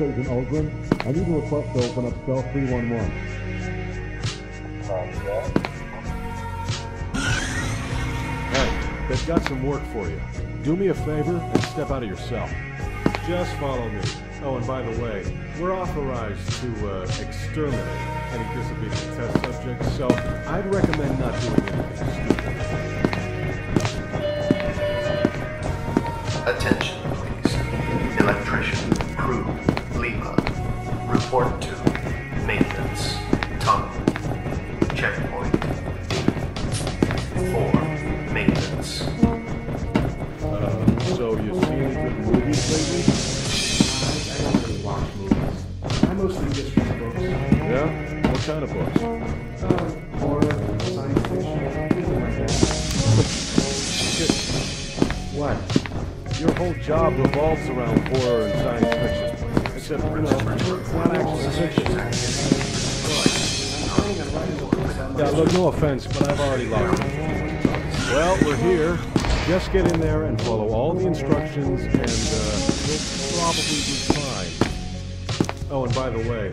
Control, this is Agent Ulgrin. I need a request to open up cell 311. Hey, they've got some work for you. Do me a favor and step out of your cell. Just follow me. Oh, and by the way, we're authorized to uh, exterminate any disobedient test subjects, so I'd recommend not doing anything stupid. Attention, Four, maintenance. Uh, so you see any good movies lately? I don't really watch movies. I mostly just read books. Yeah? What kind of books? Um, horror, science fiction, anything like that. Shit. What? Your whole job revolves around horror and science fiction. Except, you know, it's not actually fiction. I'm planning on writing a book about my Yeah, look, no offense, but I've already lost it. Well, we're here. Just get in there and follow all the instructions, and uh, you'll probably be fine. Oh, and by the way,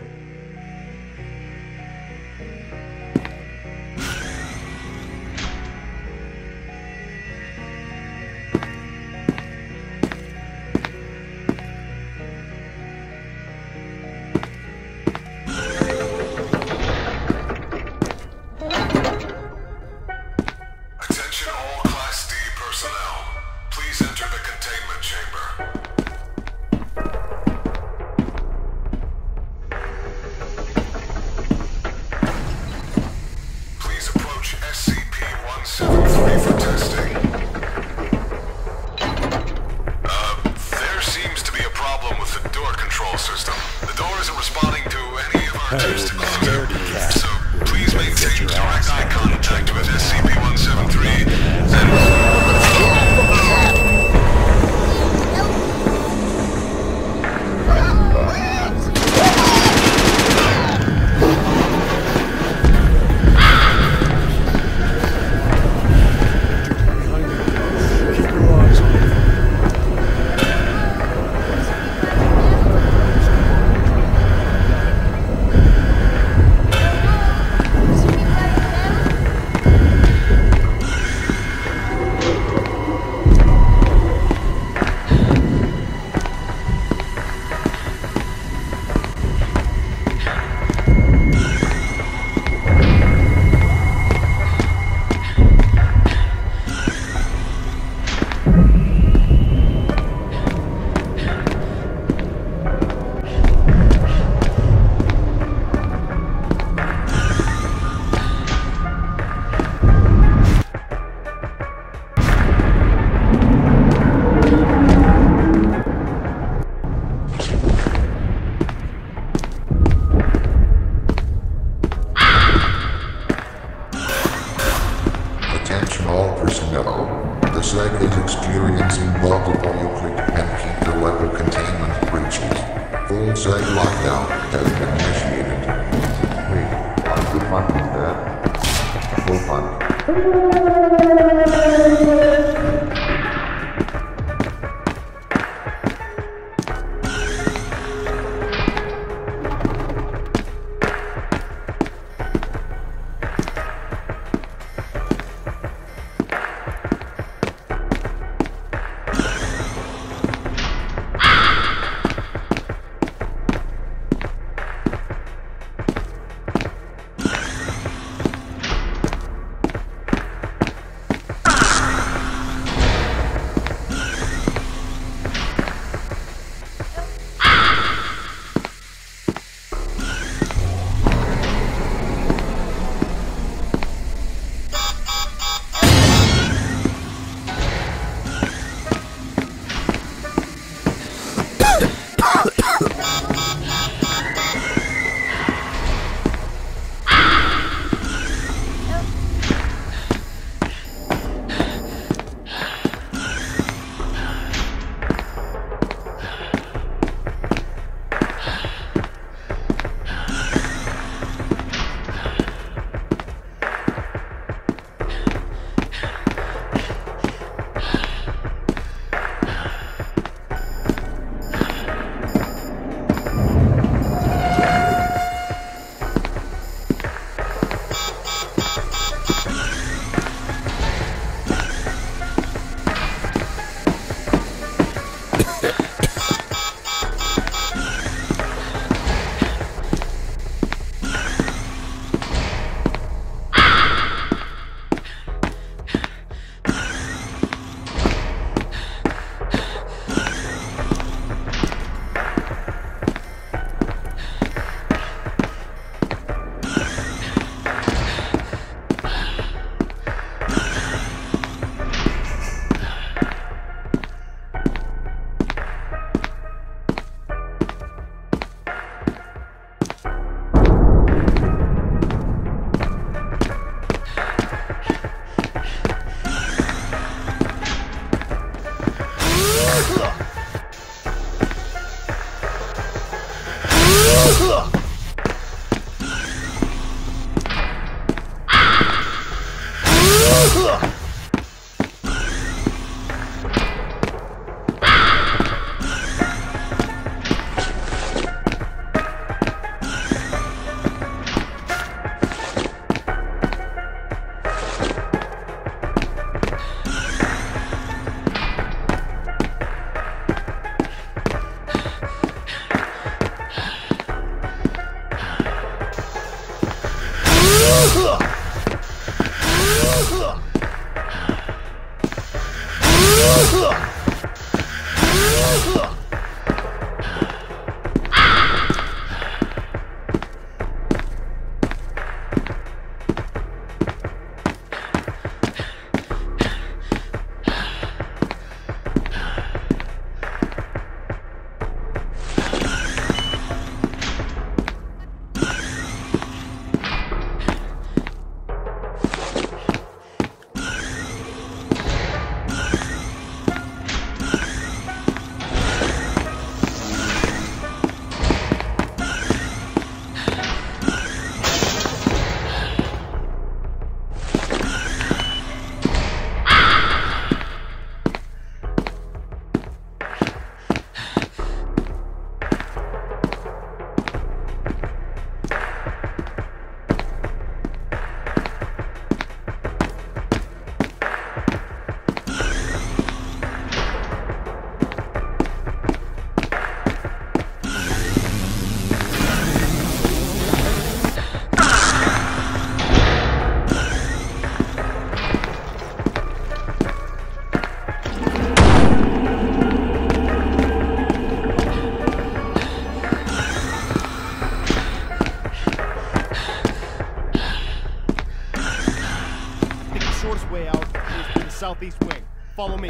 any The site is experiencing multiple nucleic and Keter level containment breaches. Full site lockdown has been initiated. Wait, the fuck is that? Full fuck. shortest way out is through the southeast wing. Follow me.